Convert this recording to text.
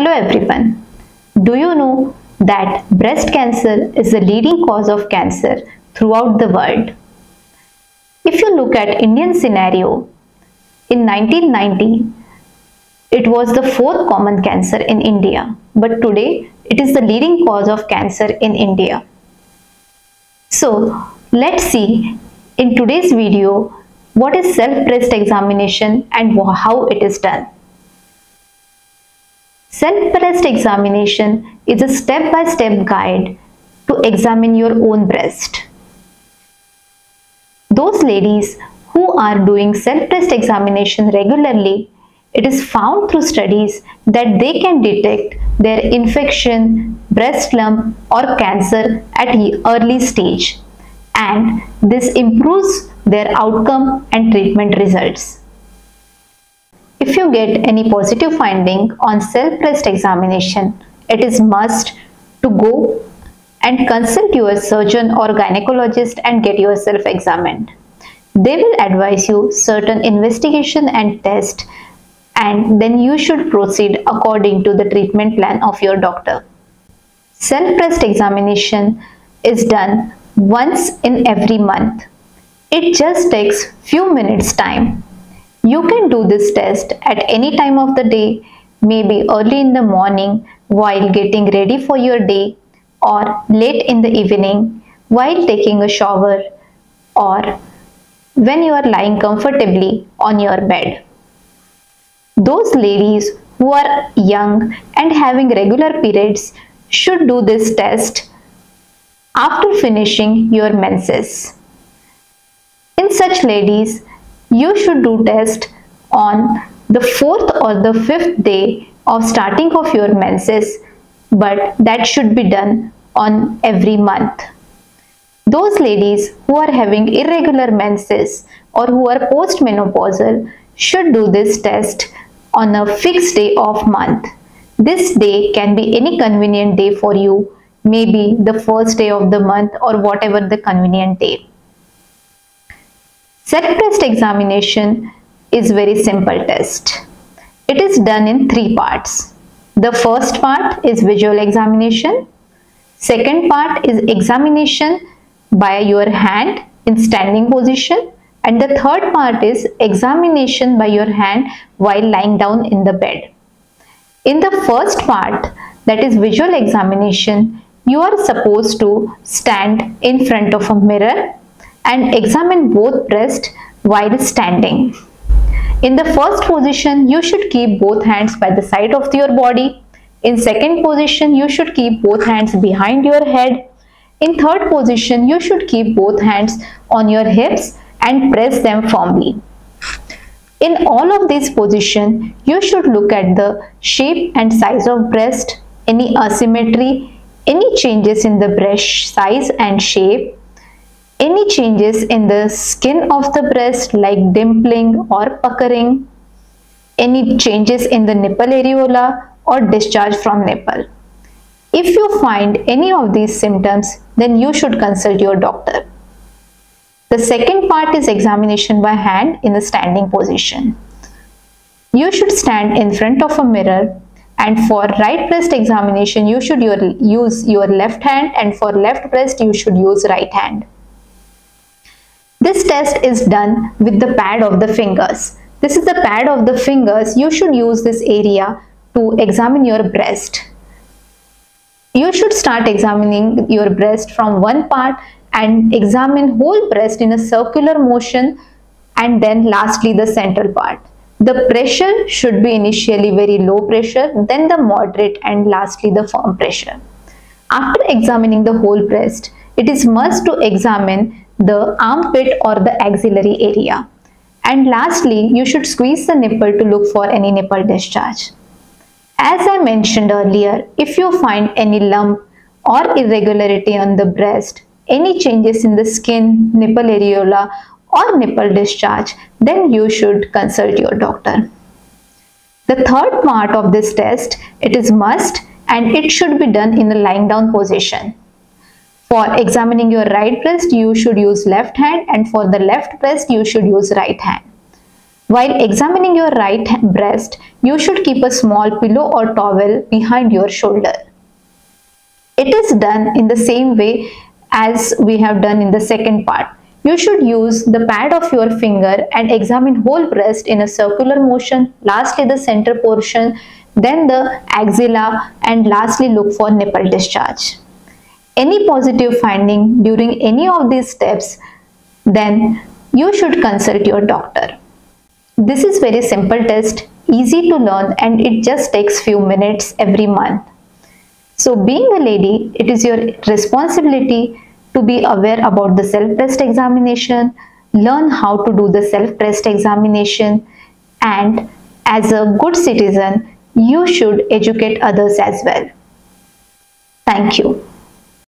Hello everyone. Do you know that breast cancer is the leading cause of cancer throughout the world? If you look at Indian scenario, in 1990, it was the fourth common cancer in India, but today it is the leading cause of cancer in India. So, let's see in today's video what is self-breast examination and how it is done. Self-breast examination is a step-by-step -step guide to examine your own breast. Those ladies who are doing self-breast examination regularly, it is found through studies that they can detect their infection, breast lump or cancer at early stage and this improves their outcome and treatment results. If you get any positive finding on self-breast examination, it is must to go and consult your surgeon or gynecologist and get yourself examined. They will advise you certain investigation and test and then you should proceed according to the treatment plan of your doctor. Self-breast examination is done once in every month. It just takes few minutes time you can do this test at any time of the day, maybe early in the morning while getting ready for your day or late in the evening while taking a shower or when you are lying comfortably on your bed. Those ladies who are young and having regular periods should do this test after finishing your menses. In such ladies, you should do test on the fourth or the fifth day of starting of your menses but that should be done on every month. Those ladies who are having irregular menses or who are postmenopausal should do this test on a fixed day of month. This day can be any convenient day for you, maybe the first day of the month or whatever the convenient day. Self-breast examination is very simple test. It is done in three parts. The first part is visual examination. Second part is examination by your hand in standing position. And the third part is examination by your hand while lying down in the bed. In the first part, that is visual examination, you are supposed to stand in front of a mirror and examine both breasts while standing. In the first position, you should keep both hands by the side of your body. In second position, you should keep both hands behind your head. In third position, you should keep both hands on your hips and press them firmly. In all of these positions, you should look at the shape and size of breast, any asymmetry, any changes in the breast size and shape, any changes in the skin of the breast like dimpling or puckering, any changes in the nipple areola or discharge from nipple. If you find any of these symptoms, then you should consult your doctor. The second part is examination by hand in the standing position. You should stand in front of a mirror and for right breast examination you should your, use your left hand and for left breast you should use right hand. This test is done with the pad of the fingers. This is the pad of the fingers. You should use this area to examine your breast. You should start examining your breast from one part and examine whole breast in a circular motion and then lastly the central part. The pressure should be initially very low pressure, then the moderate and lastly the firm pressure. After examining the whole breast, it is must to examine the armpit or the axillary area. And lastly, you should squeeze the nipple to look for any nipple discharge. As I mentioned earlier, if you find any lump or irregularity on the breast, any changes in the skin, nipple areola or nipple discharge, then you should consult your doctor. The third part of this test, it is must and it should be done in a lying down position. For examining your right breast, you should use left hand and for the left breast, you should use right hand. While examining your right breast, you should keep a small pillow or towel behind your shoulder. It is done in the same way as we have done in the second part. You should use the pad of your finger and examine whole breast in a circular motion, lastly the center portion, then the axilla and lastly look for nipple discharge. Any positive finding during any of these steps, then you should consult your doctor. This is very simple test, easy to learn and it just takes few minutes every month. So being a lady, it is your responsibility to be aware about the self-breast examination, learn how to do the self-breast examination and as a good citizen, you should educate others as well. Thank you.